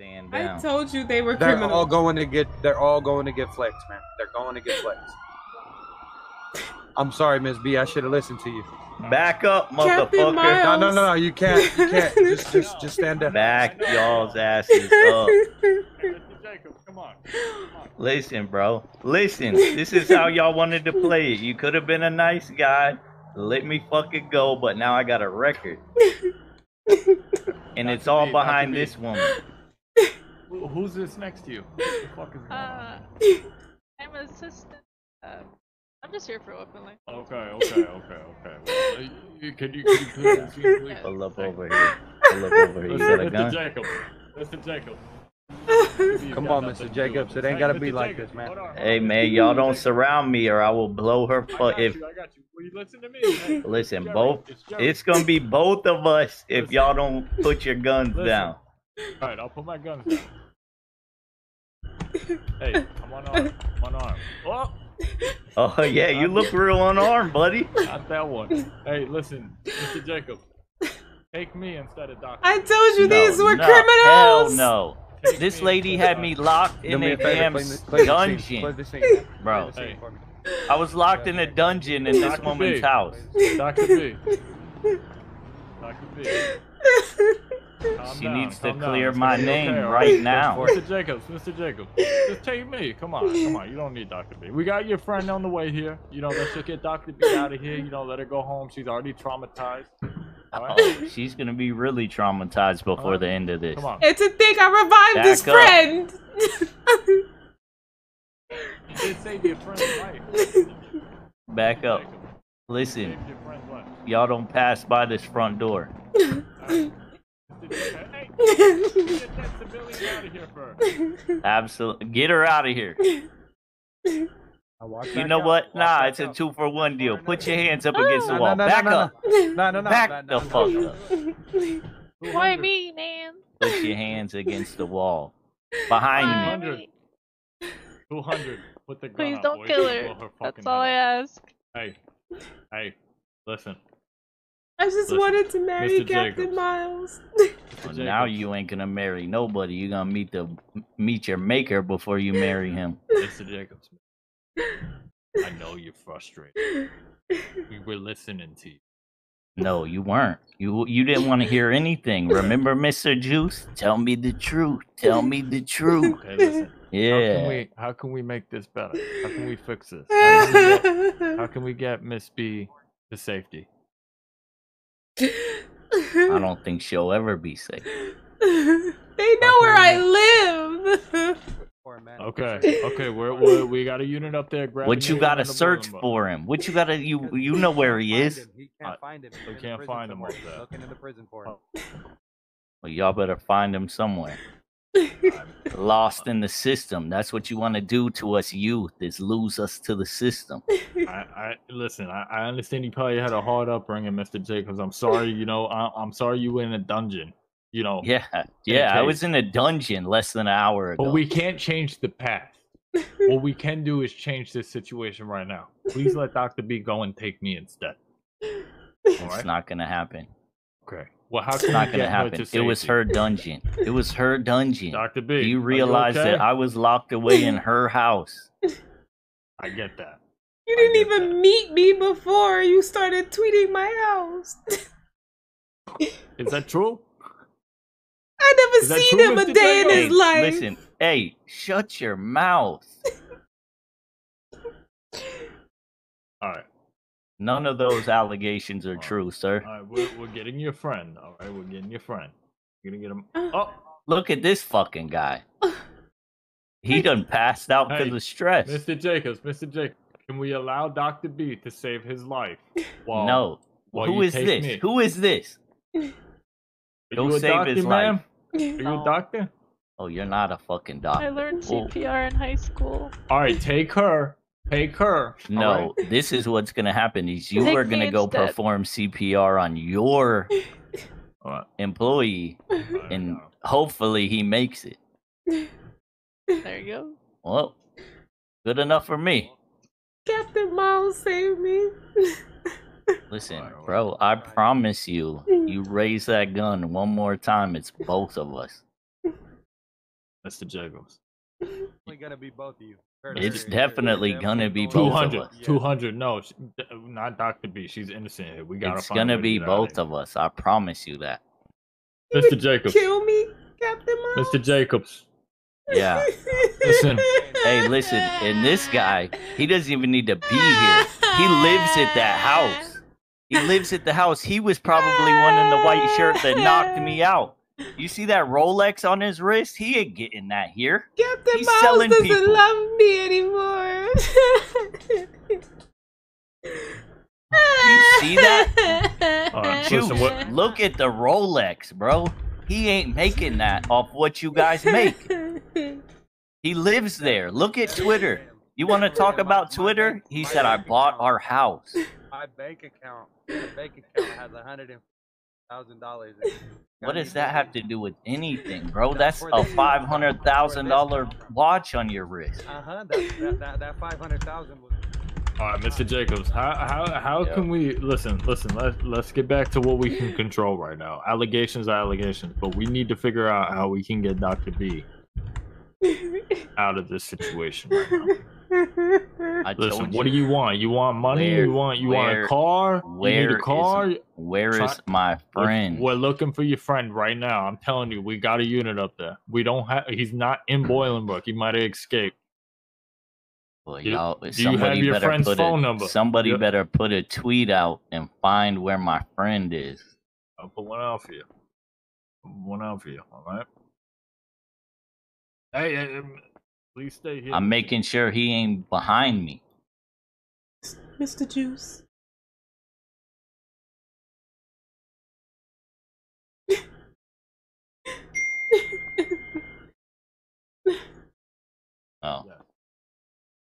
Stand I told you they were They're criminals. all going to get. They're all going to get flexed, man. They're going to get flexed. I'm sorry, Miss B. I should have listened to you. Back up, motherfucker. No, no, no, no. You can't. You can't. Just, just, just stand up. Back y'all's asses up. Mr. Jacob, come on. Listen, bro. Listen. This is how y'all wanted to play it. You could have been a nice guy. Let me fucking go, but now I got a record. And it's all Dr. Behind this woman. Who- Who's this next to you? What the fuck is going Uh, on? I'm assistant. Um, I'm just here for open line. Okay, okay, okay, okay. Well, uh, you- can you, can you clear the scene, please? Pull up over here. Pull up over here. You got a Mr. gun? Jacob. Mr. Jacob. Come on, Mr. Jacobs. It ain't gotta be like this, man. Hey, man, y'all don't surround me or I will blow her I fuck. If you, I got you. Listen to me? Hey, listen, Jerry, both. it's It's gonna be both of us if y'all don't put your guns Listen. down. All right, I'll put my guns down. Hey, I'm unarmed. I'm unarmed. Oh, Oh yeah, you look real unarmed, buddy. not that one. Hey, listen, Mr. Jacob. Take me instead of Doctor. I told you No, these were no, criminals. Hell no. Take This lady had me locked in a a damn Play, the- play the scene. Play dungeon, bro. Play the scene Hey. I was locked in a dungeon in this Dr. woman's B. house. Dr. B. Dr. B. Calm She down, needs to calm down. clear my gonna be name okay, all right now. Mr. Jacobs, Mr. Jacobs, just take me. Come on, come on. You don't need Dr. B. We got your friend on the way here. You know, let's just get Dr. B out of here. You know, let her go home. She's already traumatized. All right? Oh, she's gonna be really traumatized before Alright. the end of this. Come on. And to think I revived Back his up. friend. You did save your friend's life. Back up. Listen, saved your friend's life. y'all don't pass by this front door. Absolutely, get her out of here. I walk You know out. what? Walk Nah, back it's a two for one deal. Put your hands up against the wall. no, no, Back no, no, up. No, no, no. Back no, the no, fuck no. up. Why me, man? Put your hands against the wall. Behind me. Why me? 200. Put the gun Please up, don't boy. kill Blow her. fucking That's all I head off. ask. Hey, hey, listen. I just Listen, wanted to marry Mr. Captain Jacobs. Miles. Well, Mr. now you ain't gonna marry nobody. You gonna meet the meet your maker before you marry him. Mr. Jacobs. I know you're frustrated. We were listening to you. No, you weren't. You you didn't want to hear anything. Remember, Mister Juice? Tell me the truth. Tell me the truth. Okay, listen. How can Yeah. we how can we make this better? How can we fix this? How can we get, how can we get Miss B to safety? I don't think she'll ever be safe. they know where I live. Okay, okay, we're, we're we got a unit up there. grabbing What you gotta search boulevard. for him? What you gotta you you know where he is? him. He Uh, can't find him. we can't find him somewhere. up there. Looking in the prison for him. Well, y'all better find him somewhere. Lost in the system. That's what you want to do to us youth is lose us to the system. I, I listen. I, I understand you probably had a hard upbringing, Mr. Jacobs. I'm sorry. You know, I, I'm sorry you were in a dungeon. You know, Yeah, yeah. I was in a dungeon less than an hour ago. but we can't change the past. what we can do is change this situation right now. Please let Doctor B go and take me instead. It's right. not gonna happen. Okay. Well, how It's can not gonna happen. It was her dungeon. It was her dungeon. Doctor B. Do you are realize okay? that I was locked away in her house? I get that. You didn't even that. meet me before you started tweeting my house. Is that true? I Is never that seen true, him a Mr. day in his life. listen. Hey, shut your mouth. All right. None of those allegations are true, sir. All right. We're, we're getting your friend. All right. We're getting your friend. We're gonna get him. Oh, Look at this fucking guy. He done passed out because Hey, of stress. Mr. Jacobs. Mr. Jacobs. Can we allow Doctor B to save his life? While, no. while Who you is take this? Who is this? Are Go you a save doctor, his ma'am? life. Are you a doctor? Oh, you're not a fucking doctor. I doctor. learned Oh. CPR in high school. All right. Take her. Take her. No, right? this is what's gonna happen. Is you Take are gonna go instead. perform CPR on your employee, and hopefully he makes it. There you go. Well, good enough for me. Captain Miles saved me. Listen, Alright, alright. bro, I promise you, you raise that gun one more time, it's both of us. Mr. Jacobs. Only gonna be both of you. Heard it, It's heard it, heard it. definitely Definitely gonna be going- both of 200, us. 200. No, she, not Dr. B. She's innocent here. We gotta It's gonna be both here. of us. I promise you that. Mr. Jacobs. Kill me, Captain Miles. Mr. Jacobs. Yeah. Listen. Hey, listen, and this guy, he doesn't even need to be here. He lives at that house. He lives at the house. He was probably one in the white shirt that knocked me out. You see that Rolex on his wrist? He ain't getting that here. Captain He's Miles selling doesn't people. love me anymore. You see that? Alright, Juice, listen, what- look at the Rolex, bro. He ain't making that off what you guys make. He lives there. Look at Twitter. You want to talk about Twitter? He said, I bought our house. My bank account, my bank account has a hundred and thousand dollars. What does that have to do with anything, bro? That's a five hundred thousand dollar watch on your wrist. Uh huh. That that that, that five hundred thousand was. All right, Mr. Jacobs. How how how Yeah. can we listen? Listen. Let let's get back to what we can control right now. Allegations are allegations, but we need to figure out how we can get Dr. B out of this situation right now. I Listen, told what do you. you want? You want money? Where- you want you want a car? you need a is- car? Where Try- is my friend? We're looking for your friend right now. I'm telling you, we got a unit up there. We don't have. He's not in Bolingbroke. He might have escaped. Boy, do- y'all, do you somebody have your better friend's put phone a, number? Somebody Yeah. better put a tweet out and find where my friend is. I'll put one out for you. One out for you. All right. Hey, hey, please stay here. I'm making sure he ain't behind me. Mr. Juice. Oh,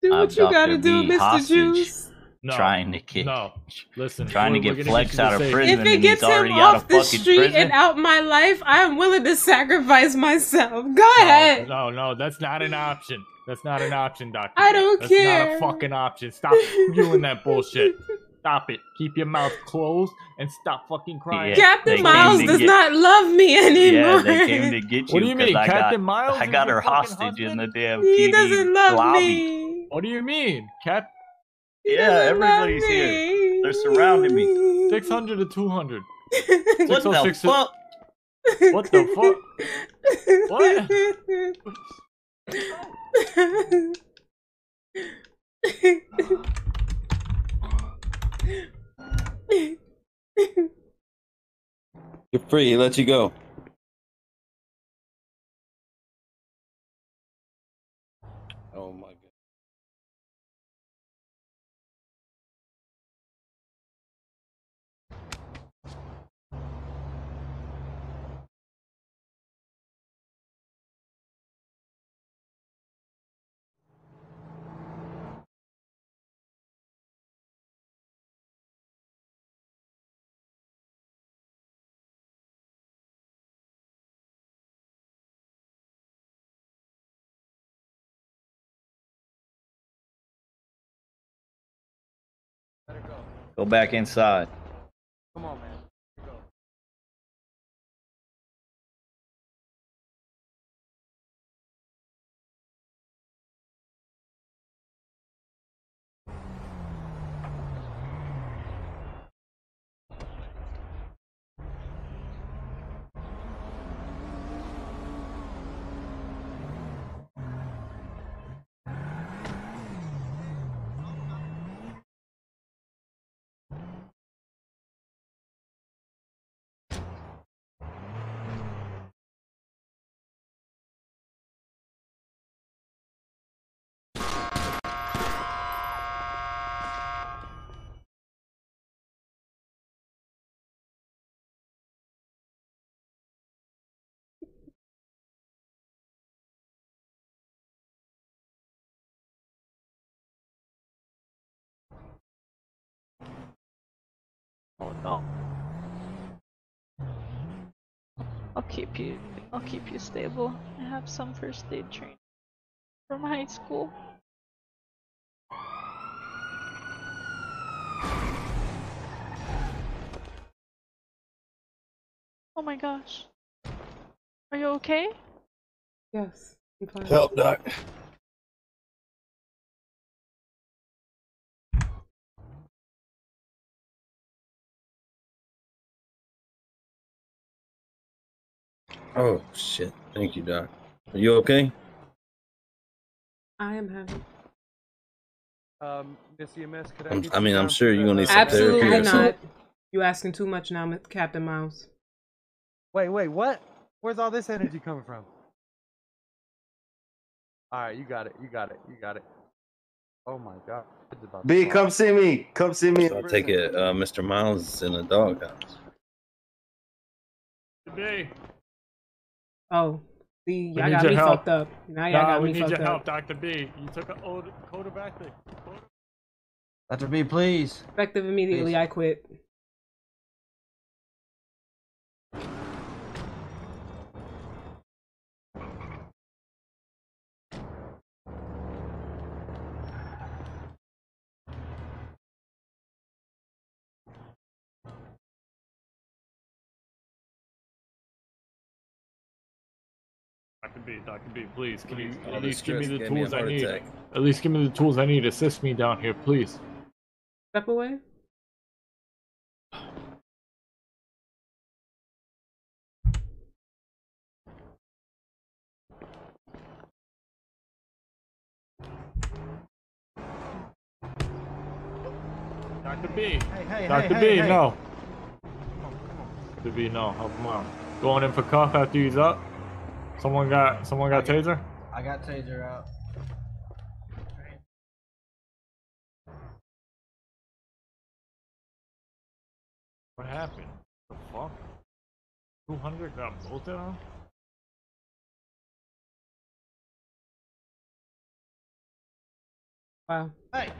Do I'm what you gotta Dr. do, Mr. hostage. Juice. No, trying to get- No, listen. trying to get Flex out of prison. If and it he's gets him already off of the street prison? and out my life, I am willing to sacrifice myself. Go ahead. no, no, that's not an option. That's not an option, Doctor. I don't care. that's not a fucking option. Stop spewing that bullshit. Stop it. Keep your mouth closed and stop fucking crying. Yeah, Captain Miles does get- not love me anymore. Yeah, anymore. they came to get you. What do you mean, I Captain got, Miles? I got her fucking hostage in the damn he PD doesn't love lobby. me. What do you mean, Cap? He Yeah, everybody's here. They're surrounding me. Six hundred to two hundred. What oh the 606 fuck? What the fuck? What? You're free. He let you go. Go back inside. Oh. I'll keep you. I'll keep you stable. I have some first aid training from high school. Oh my gosh. Are you okay? yes. Help, Doc. Oh shit! Thank you, Doc. Are you okay? I am having. Um, Miss EMS, could I? I'm- get I mean, I'm sure to you're gonna need some therapy Absolutely or something. not. You asking too much now, Captain Miles. Wait, wait, what? Where's all this energy coming from? All right, you got it. You got it. You got it. Oh my god. It's B, come see me. Come see me. So I take it, uh, Mr. Miles is in a doghouse. B. Oh, see, y'all got your me help. fucked up. Now y'all Nah, got we me need fucked your up. help, Dr. B. You took a old coda back there. Dr. B, please. Effective immediately, Please. I quit. Dr. B, Dr. B, please, can you at oh, least give me the gave me tools I need? attack. At least give me the tools I need to assist me down here, please. Step away. Dr. B, Hey, hey, Dr. hey, B, hey, hey. no. Dr. B, no, help him out. Going in for cuff after he's up. Someone got, someone got taser. I got taser out. What happened? The fuck? 200 got bolted on? Wow. Hey,